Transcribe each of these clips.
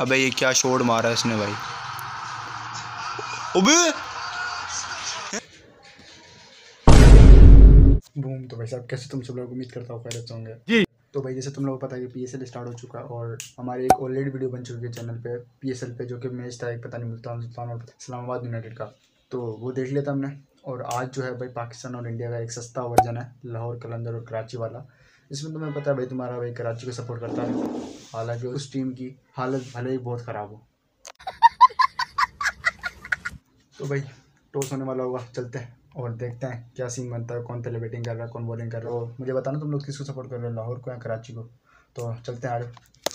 अबे ये क्या शोर मारा इसने भाई? अबे बूम तो भाई साहब कैसे तुम सब लोग उम्मीद करता हूँ खैरियत से होंगे? जी। तो भाई जैसे तुम लोगों को पता है कि पी स्टार्ट हो चुका है और हमारी एक ऑलरेडी वीडियो बन चुकी है चैनल पे पीएसएल पे जो कि मैच था एक पता नहीं मुल्तान सुल्तान और इस्लामाबाद यूनाइटेड का। तो वो देख लिया था हमने और आज जो है भाई पाकिस्तान और इंडिया का एक सस्ता वर्जन है लाहौर कलंदर और कराची वाला। इसमें तुम्हें पता है भाई, तुम्हारा भाई कराची को सपोर्ट करता है। हालाँकि उस टीम की हालत भले ही बहुत ख़राब हो। तो भाई टॉस होने वाला होगा। चलते हैं और देखते हैं क्या सीन बनता है, कौन पहले बैटिंग कर रहा है, कौन बॉलिंग कर रहा है। और मुझे बताना तुम लोग किसको सपोर्ट कर रहे हो, लाहौर को या कराची को? तो चलते हैं आगे।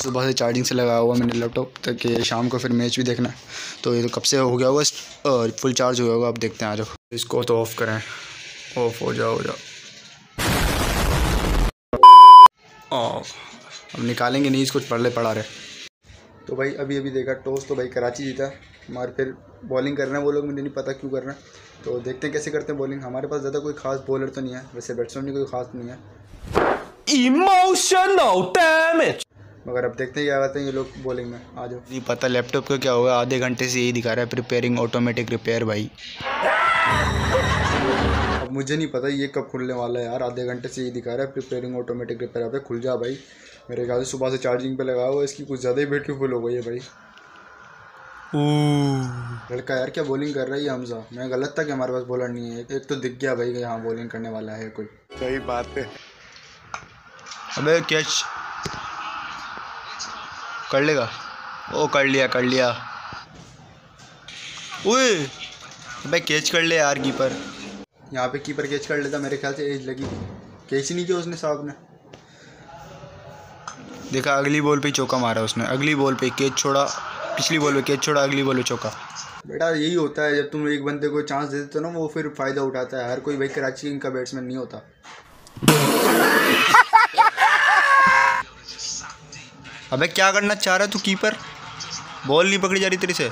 सुबह से चार्जिंग से लगाया हुआ मैंने लैपटॉप तक शाम को फिर मैच भी देखना है। तो ये तो कब से हो गया होगा फुल चार्ज हो गया होगा अब देखते हैं आ इसको तो ऑफ़ करें। ऑफ़ हो जाओ हो जाओ। अब निकालेंगे नहीं इसको पढ़ले पड़ा रहे। तो भाई अभी अभी देखा टॉस तो भाई कराची जीता। हमारे फिर बॉलिंग कर रहे हैं वो लोग मुझे नहीं पता क्यों कर रहे हैं। तो देखते हैं कैसे करते हैं बॉलिंग हमारे पास ज़्यादा कोई खास बॉलर तो नहीं है। वैसे बैट्समैन भी कोई खास नहीं है। Emotional damage. मगर अब देखते हैं क्या करते हैं ये लोग बॉलिंग में। आ जाओ। नहीं पता लैपटॉप का क्या होगा? आधे घंटे से यही दिखा रहा है प्रिपेयरिंग ऑटोमेटिक रिपेयर भाई। मुझे नहीं पता ये कब खुलने वाला है यार। आधे घंटे से यही दिखा रहा है प्रिपेयरिंग ऑटोमेटिक रिपेयर पे खुल जा भाई। मेरे ख्याल से सुबह से चार्जिंग पे लगा हुआ इसकी कुछ ज़्यादा ही बैटरी फुल हो गई है भाई। लड़का यार क्या बॉलिंग कर रही है हमजा? मैं गलत था कि हमारे पास बॉलर नहीं है? एक तो दिख गया भाई कि यहाँ बॉलिंग करने वाला है कोई। सही बात है। अबे कैच कर लेगा? ओ कर लिया कर लिया। ओए अबे कैच कर ले यार कीपर यहाँ पे कीपर कैच कर लेता मेरे ख्याल से एज लगी कैच ही नहीं किया उसने साहब ने। देखा अगली बॉल पे चौका मारा उसने। अगली बॉल पे कैच छोड़ा पिछली बॉल पे कैच छोड़ा अगली बॉल पे चौका। बेटा यही होता है जब तुम एक बंदे को चांस दे देते हो ना वो फिर फ़ायदा उठाता है। हर कोई भाई कराची का बैट्समैन नहीं होता। अबे क्या करना चाह रहा है तू कीपर बॉल नहीं पकड़ी जा रही तेरे से।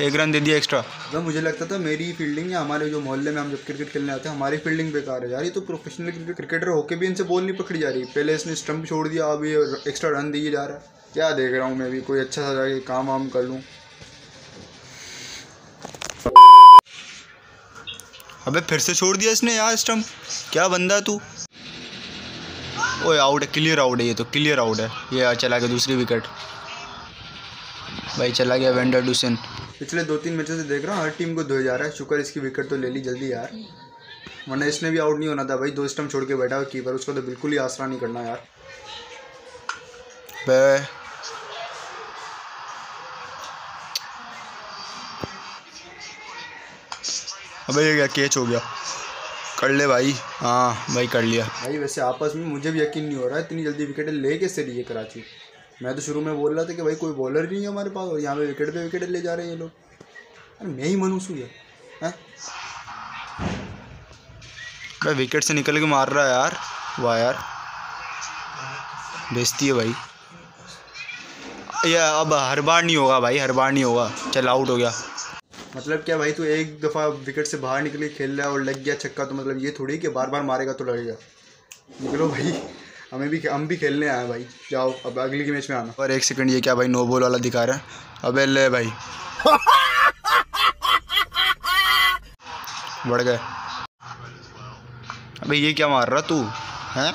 एक रन दे दिया एक्स्ट्रा तो मुझे लगता था मेरी फील्डिंग या हमारे जो मोहल्ले में हम जब क्रिकेट खेलने आते हैं, हमारी फील्डिंग बेकार है यार। ये तो प्रोफेशनल क्रिकेटर होके भी इनसे बॉल नहीं पकड़ी जा रही। पहले इसने स्टंप छोड़ दिया, अब ये एक्स्ट्रा रन दिए जा रहा है। क्या देख रहा हूँ मैं भी, कोई अच्छा सा जाके काम वाम कर लूँ। अबे फिर से छोड़ दिया इसने यार स्टम्प क्या बंदा है तू? ओए आउट है क्लियर आउट है ये तो क्लियर आउट है। ये चला गया दूसरी विकेट भाई चला गया वेंडर डूसन पिछले दो तीन मैचों से देख रहा हूँ हर टीम को धोया जा रहा है। शुक्र इसकी विकेट तो ले ली जल्दी यार। वरना इसने भी आउट नहीं होना था भाई। दो स्टम्प छोड़ के बैठा हुआ कीपर उसको तो बिल्कुल ही आसरा नहीं करना यार। अबे ये क्या कैच हो गया? कर ले भाई। हाँ भाई कर लिया। भाई वैसे आपस में मुझे भी यकीन नहीं हो रहा है इतनी जल्दी विकेट ले कैसे रही है कराची। मैं तो शुरू में बोल रहा था कि भाई कोई बॉलर नहीं है हमारे पास और यहाँ पे विकेट पे विकेट ले जा रहे हैं ये लोग। अरे मैं ही मनूस हूँ है? भाई विकेट से निकल के मार रहा है यार वाह यार। बेचती है भाई। ये अब हर बार नहीं होगा भाई हर बार नहीं होगा। चल आउट हो गया। मतलब क्या भाई तू एक दफ़ा विकेट से बाहर निकले खेल रहा है और लग गया छक्का तो मतलब ये थोड़ी कि बार बार मारेगा तो लगेगा। निकलो भाई। हमें भी हम भी खेलने आए भाई। जाओ अब अगली के मैच में आना। और एक सेकंड ये क्या भाई नो बॉल वाला दिखा रहा है? अबे ले भाई। बढ़ गए। अबे ये क्या मार रहा तू? है?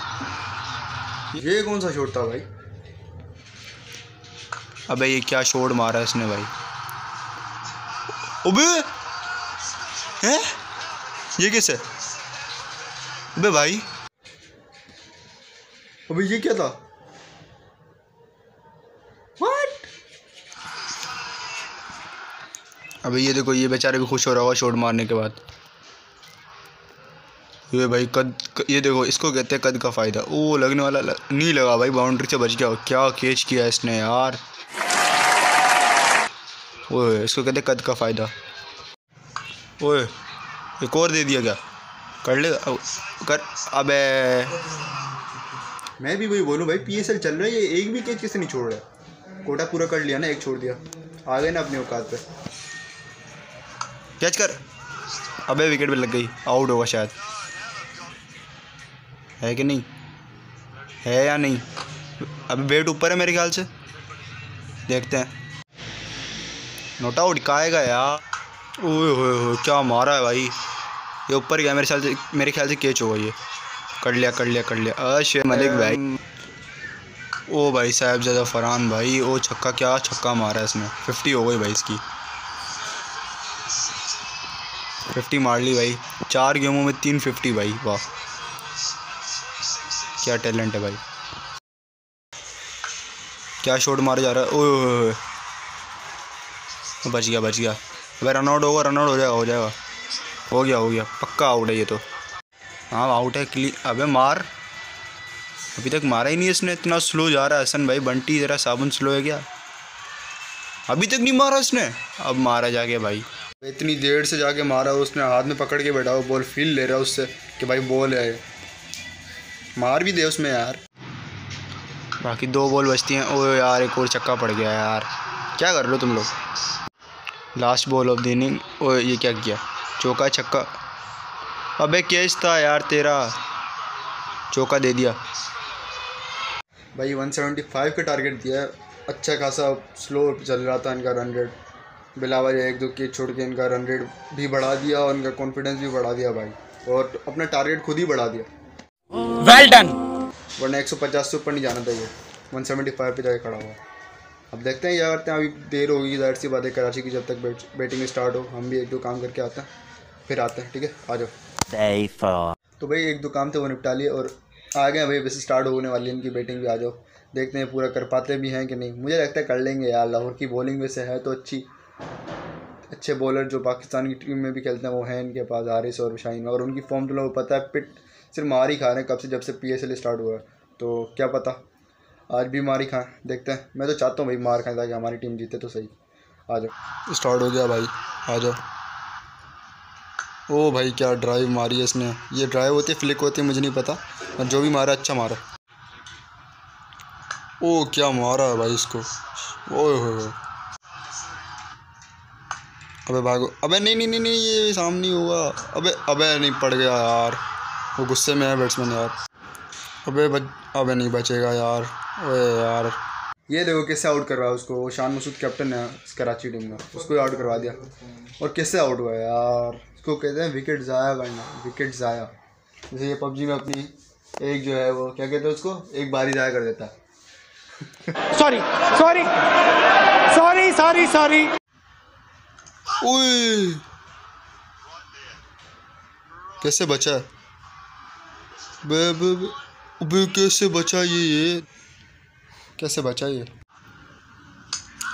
ये कौन सा शॉट था भाई? अबे ये क्या शोर मारा इसने भाई? अबे! हैं? ये कैसे? अबे भाई। अबे ये क्या था? What? अबे ये देखो ये बेचारे भी खुश हो रहा होगा शॉट मारने के बाद। ये भाई कद ये देखो इसको कहते हैं कद का फ़ायदा। ओ लगने वाला लग, नहीं लगा भाई बाउंड्री से बच गया। क्या कैच किया इसने यार? ओए इसको कहते कद का फ़ायदा। ओए एक और दे दिया क्या? कर ले कर अबे। मैं भी वही बोलूँ भाई पीएसएल चल रहा है, ये एक भी कैच किसे नहीं छोड़ रहा है। कोटा पूरा कर लिया ना, एक छोड़ दिया। आ गए ना अपने औकात पे। कैच कर। अबे विकेट पे लग गई आउट होगा शायद। है कि नहीं? है या नहीं? अभी वेट ऊपर है मेरे ख्याल से। देखते हैं। नोट आउट काएगा यार ओए होए क्या मारा है भाई? ये ऊपर गया, मेरे ख्याल से मेरे ख्याल से कैच होगा ये। कर लिया कर लिया कर लिया। अशे मलिक भाई। ओ भाई साहब ज़्यादा फरहान भाई ओ छक्का क्या छक्का मारा है इसने। फिफ्टी हो गई भाई इसकी। फिफ्टी मार ली भाई। चार गेमों में तीन फिफ्टी भाई वाह। क्या टैलेंट है भाई। क्या शॉट मारा जा रहा है। ओए बच गया बच गया। अबे रन आउट होगा रन आउट हो जाएगा हो जाएगा। हो गया हो गया। पक्का आउट है ये तो। हाँ आउट है क्ली अबे मार। अभी तक मारा ही नहीं इसने इतना स्लो जा रहा है। हसन भाई बंटी ज़रा साबुन स्लो है क्या? अभी तक नहीं मारा इसने। अब मारा जाके भाई। इतनी देर से जाके मारा उसने हाथ में पकड़ के बैठा वो बॉल फील ले रहा है उससे कि भाई बॉल है। मार भी दे उसमें यार। बाकी दो बॉल बचती हैं। ओ यार एक और चक्का पड़ गया यार। क्या कर रहे हो तुम लोग? Last ball of the inning ओ ये क्या किया? चौका छक्का अबे कैच था यार तेरा। चौका दे दिया। भाई 175 का टारगेट दिया। है अच्छा खासा स्लो चल रहा था इनका रन रेट बिलावर एक दो के छोड़ के इनका रन रेट भी बढ़ा दिया और इनका कॉन्फिडेंस भी बढ़ा दिया भाई। और अपना टारगेट खुद ही बढ़ा दिया। वेल डन वरना 150 से ऊपर नहीं जाना था ये। 175 पे जाके खड़ा हुआ। अब देखते हैं क्या करते हैं अभी देर होगी ज़ाहिर सी बात है कराची की जब तक बैट, बैटिंग स्टार्ट हो हम भी एक दो काम करके आते हैं फिर आते हैं ठीक है? आ जाओ। तो भाई एक दो काम थे वो निपटा लिए और आ गए भाई वैसे स्टार्ट होने वाली इनकी बैटिंग भी आ जाओ। देखते हैं पूरा कर पाते भी हैं कि नहीं। मुझे लगता है कर लेंगे यार लाहौर की बॉलिंग वैसे है तो अच्छी। अच्छे बॉलर जो पाकिस्तान की टीम में भी खेलते हैं वो हैं इनके पास हारिस और शाहीन। और उनकी फॉर्म तो लोगों को पता है पिट सिर्फ़ मार ही खा रहे हैं कब से जब से पीएसएल स्टार्ट हुआ है। तो क्या पता आज भी मार ही खाएँ देखते हैं। मैं तो चाहता हूँ भाई मार खाएँ ताकि हमारी टीम जीते तो सही। आ जाओ। स्टार्ट हो गया भाई आ जाओ। ओ भाई, क्या ड्राइव मारी है इसने। ये ड्राइव होती है फ्लिक होती है, मुझे नहीं पता। पर जो भी मारा अच्छा मारा। ओ, क्या मारा है भाई इसको। ओए हो अबे भागो। अबे, नहीं नहीं नहीं नहीं, ये सामने हुआ अबे अबे, नहीं, पड़ गया यार। वो गुस्से में है बैट्समैन यार। अबे, बच अबे नहीं बचेगा यार। ओए यार। ये देखो कैसे आउट करवा उसको? वो शान मसूद कैप्टन है कराची टीम का। उसको आउट करवा दिया। और कैसे आउट हुआ यार? इसको कहते हैं विकेट ज़ाया करना विकेट ज़ाया। जैसे ये पबजी में अपनी एक जो है वो क्या कहते हैं उसको? एक बारी ज़ाया कर देता है। Sorry, sorry, sorry, sorry. ओए कैसे बचा? बे बे बे कैसे बचा ये ये? कैसे बचा ये?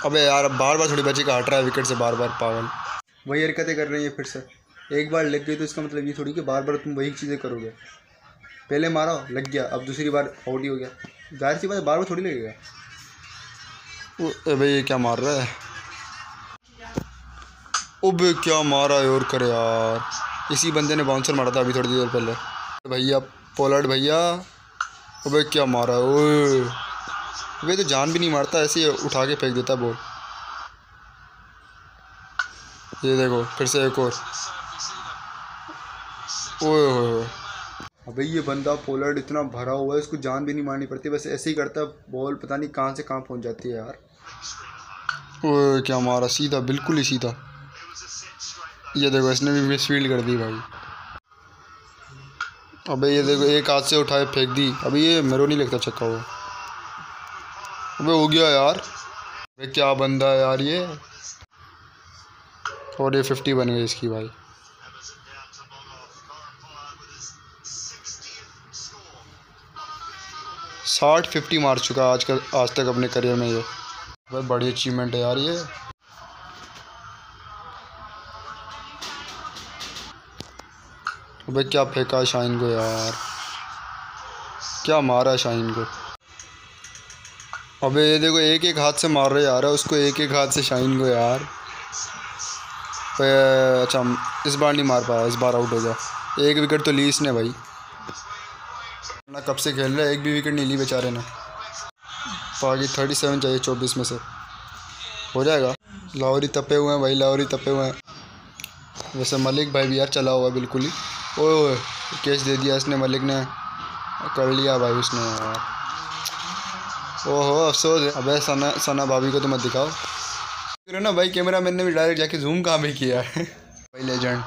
अबे यार, अब बार बार थोड़ी बची का हट रहा है विकेट से बार बार पागल। वही हरकतें कर रही है फिर से। एक बार लग गई तो इसका मतलब ये थोड़ी कि बार बार तुम वही चीज़ें करोगे। पहले मारा, लग गया। अब दूसरी बार आउट ही हो गया। ज़ाहिर सी बात बार बार थोड़ी लगेगा। अबे ये क्या मार रहा है? ओबे क्या मारा है और करे यार। इसी बंदे ने बाउंसर मारा था अभी थोड़ी देर पहले। भैया पोलर्ड भैया, अबे क्या मारा है? अबे तो जान भी नहीं मारता, ऐसे ही उठा के फेंक देता बॉल ये देखो, फिर से एक और। ओए होए अबे ये बंदा पोलर्ड इतना भरा हुआ है, इसको जान भी नहीं मारनी पड़ती, बस ऐसे ही करता बॉल पता नहीं कहाँ से कहाँ पहुँच जाती है यार। ओए, क्या मारा, सीधा, बिल्कुल ही सीधा। ये देखो, इसने भी मिस फ़ील्ड कर दी भाई। अबे ये देखो, एक हाथ से उठाए, फेंक दी। अभी ये मेरे नहीं लगता छक्का हुआ अबे, हो गया यार। अबे, क्या बंदा है यार ये। और ये फिफ्टी बन गई इसकी भाई। साठ फिफ्टी मार चुका आज का आज तक अपने करियर में ये। भाई बड़ी अचीवमेंट है यार ये। अबे, क्या फेंका शाइन को यार। क्या मारा शाइन को। अबे ये देखो एक एक हाथ से मार रहे यार, उसको एक एक हाथ से शाइन को यार। अच्छा इस बार नहीं मार पाया, इस बार आउट हो गया। एक विकेट तो ली इसने भाई। ना कब से खेल रहा है, एक भी विकेट नहीं ली बेचारे ने। बाकी थर्टी सेवन चाहिए चौबीस में से। हो जाएगा। लाहौरी तपे हुए हैं भाई, लाहौरी तपे हुए हैं। वैसे मलिक भाई भी यार चला हुआ बिल्कुल ही। ओए, कैच दे दिया इसने, मलिक ने। कर लिया भाई उसने यार। ओहो, अफसोस। है अबे सना सना भाभी को तो मत दिखाओ। फिर ना, भाई कैमरा मैन ने भी डायरेक्ट जाके जूम कहाँ पे किया है? भाई लेजेंड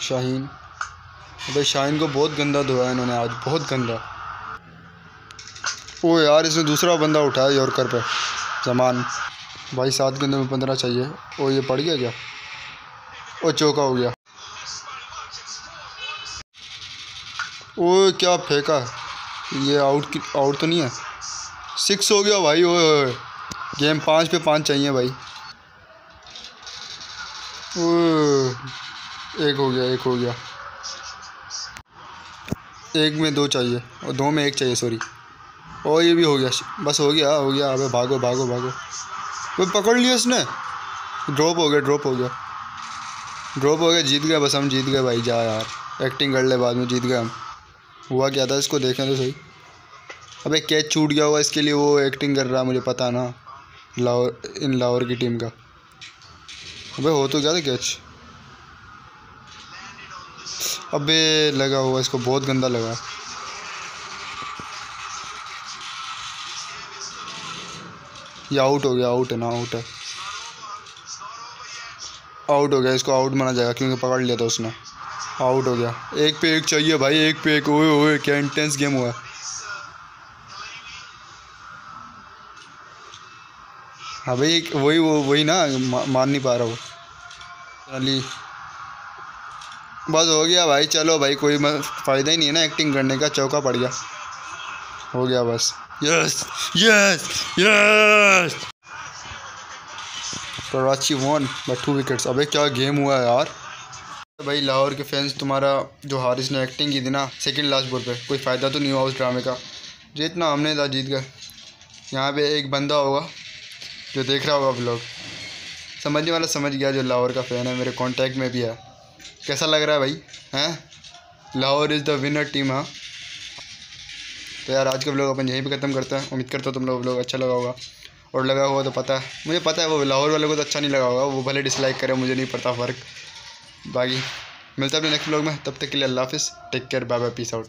शाहीन। भाई, शाहीन को बहुत गंदा धोया इन्होंने आज, बहुत गंदा। ओ यार, इसने दूसरा बंदा उठाया यॉर्कर पे। जमान। भाई, सात गेंदों में पंद्रह चाहिए। ओ, ये पड़ गया क्या? ओ, चौका हो गया। ओ, क्या फेंका? ये आउट आउट तो नहीं है? सिक्स हो गया भाई, ओए गेम पाँच पे पाँच चाहिए भाई। एक हो गया, एक हो गया। एक में दो चाहिए, और दो में एक चाहिए सॉरी और ये भी हो गया, बस हो गया हो गया, अबे भागो भागो भागो। वो पकड़ लिया उसने ड्रॉप हो गया, ड्रॉप हो गया। ड्रॉप हो गया, जीत गया बस हम, जीत गए भाई, जा यार। एक्टिंग कर ले बाद में, जीत गए हम। हुआ क्या था, इसको देखें तो सही। अबे कैच छूट गया होगा, इसके लिए वो एक्टिंग कर रहा है, मुझे पता ना। लाहौर, इन लाहौर की टीम का। अबे, हो तो क्या था कैच। अबे, लगा हुआ, इसको बहुत गंदा लगा। ये आउट हो गया आउट है ना आउट है। आउट हो गया, इसको आउट माना जाएगा, क्योंकि पकड़ लिया था उसने। आउट हो गया। एक पे एक चाहिए भाई, एक पे एक, ओए ओए, क्या इंटेंस गेम हुआ है। हाँ भाई वही वो वही ना मा, मार नहीं पा रहा वो। अली बस हो गया भाई चलो भाई कोई फ़ायदा ही नहीं है ना एक्टिंग करने का चौका पड़ गया। हो गया बस। Yes yes yes Karachi one by two wickets अबे क्या गेम हुआ यार? भाई लाहौर के फैंस तुम्हारा जो हारिस ने एक्टिंग की थी ना सेकंड लास्ट बॉल पे कोई फ़ायदा तो नहीं हुआ उस ड्रामे का। जितना हमने था जीत गए। यहाँ पे एक बंदा होगा। जो देख रहा होगा ब्लॉग समझने वाला समझ गया जो लाहौर का फ़ैन है, मेरे कांटेक्ट में भी है। कैसा लग रहा है भाई? हैं? Lahore is the winner team हाँ। तो यार, आज का ब्लॉग अपन यहीं पे ख़त्म करते हैं। उम्मीद करता हूँ तुम लोग ब्लॉग अच्छा लगा होगा। और लगा होगा तो पता है। मुझे पता है वो लाहौर वाले को तो अच्छा नहीं लगा होगा। वो भले डिसलाइक करे, मुझे नहीं पता फ़र्क। बाकी, मिलता है अपने नेक्स्ट ब्लॉग में। तब तक के लिए अल्लाह हाफिज़। Take care bye bye peace out